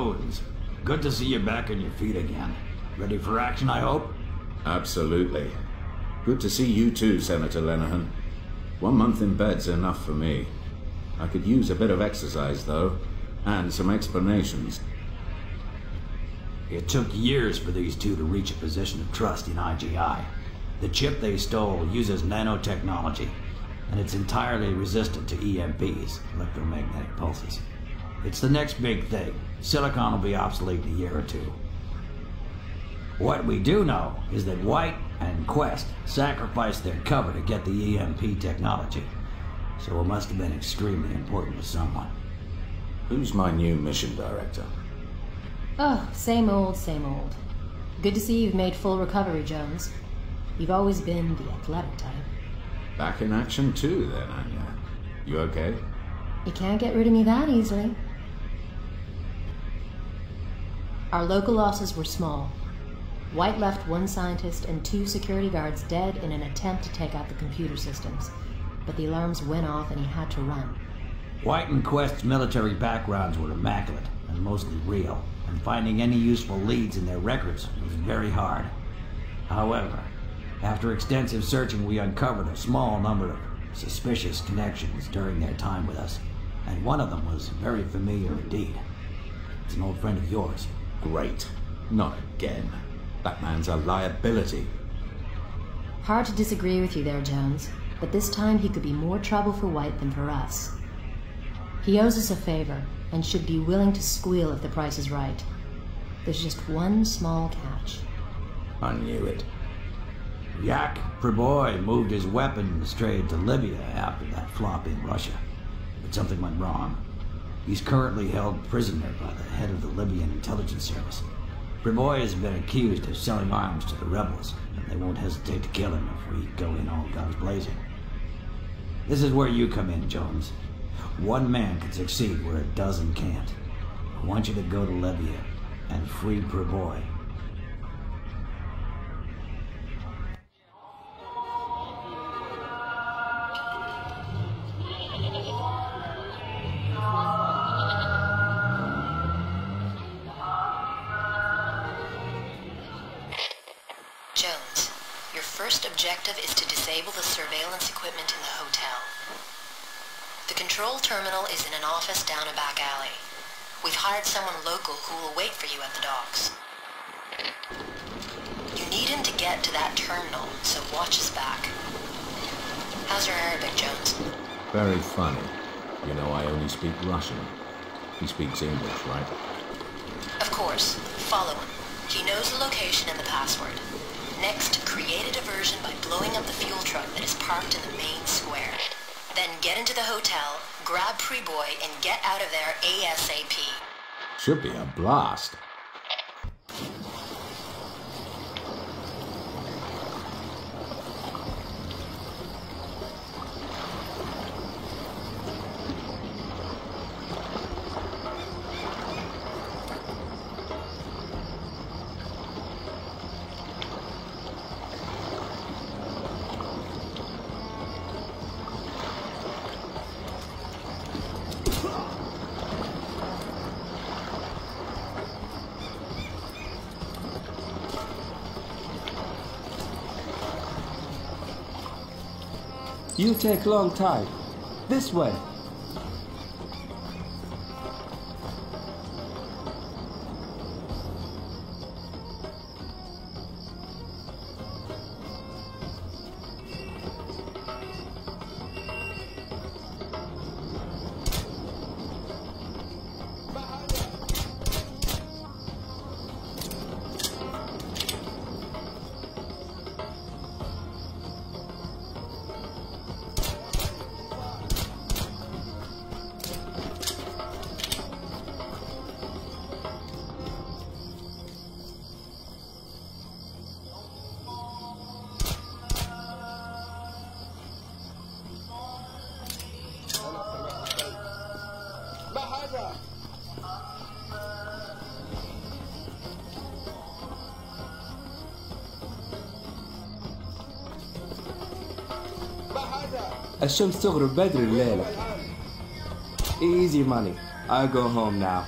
Jones. Good to see you back on your feet again. Ready for action, I hope? Absolutely. Good to see you too, Senator Lenehan. One month in bed's enough for me. I could use a bit of exercise, though, and some explanations. It took years for these two to reach a position of trust in IGI. The chip they stole uses nanotechnology, and it's entirely resistant to EMPs, electromagnetic pulses. It's the next big thing. Silicon will be obsolete in a year or two. What we do know is that White and Quest sacrificed their cover to get the EMP technology, so it must have been extremely important to someone. Who's my new mission director? Oh, same old, same old. Good to see you've made full recovery, Jones. You've always been the athletic type. Back in action too, then, Anya. You okay? You can't get rid of me that easily. Our local losses were small. White left one scientist and two security guards dead in an attempt to take out the computer systems, but the alarms went off and he had to run. White and Quest's military backgrounds were immaculate and mostly real, and finding any useful leads in their records was very hard. However, after extensive searching, we uncovered a small number of suspicious connections during their time with us, and one of them was very familiar indeed. It's an old friend of yours. Great. Not again. That man's a liability. Hard to disagree with you there, Jones, but this time he could be more trouble for White than for us. He owes us a favor, and should be willing to squeal if the price is right. There's just one small catch. I knew it. Yak Priboi moved his weapons trade to Libya after that flop in Russia. But something went wrong. He's currently held prisoner by the head of the Libyan intelligence service. Priboi has been accused of selling arms to the rebels, and they won't hesitate to kill him if we go in all guns blazing. This is where you come in, Jones. One man can succeed where a dozen can't. I want you to go to Libya and free Priboi. Control terminal is in an office down a back alley. We've hired someone local who will wait for you at the docks. You need him to get to that terminal, so watch his back. How's your Arabic, Jones? Very funny. You know I only speak Russian. He speaks English, right? Of course. Follow him. He knows the location and the password. Next, create a diversion by blowing up the fuel truck that is parked in the main square. Then get into the hotel, grab Priboi, and get out of there ASAP. Should be a blast. You take long time. This way. الشمس تغرب بدري الليلة Easy money. I'll go home now.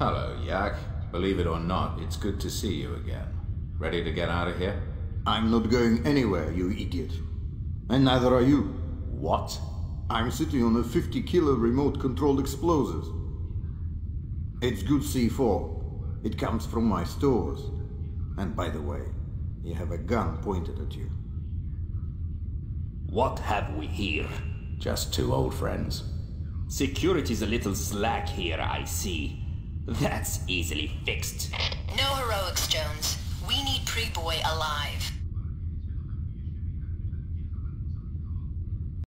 Hello, Yak. Believe it or not, it's good to see you again. Ready to get out of here? I'm not going anywhere, you idiot. And neither are you. What? I'm sitting on a 50 kilo remote controlled explosives. It's good C4. It comes from my stores. And by the way, you have a gun pointed at you. What have we here? Just two old friends. Security's a little slack here, I see. That's easily fixed. No heroics, Jones. We need Priboi alive.